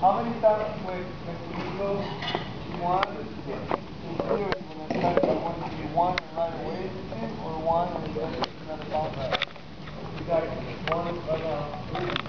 How many times fue excluido one included when they said it wanted to be one right away or one and they said it's another got one, but uh,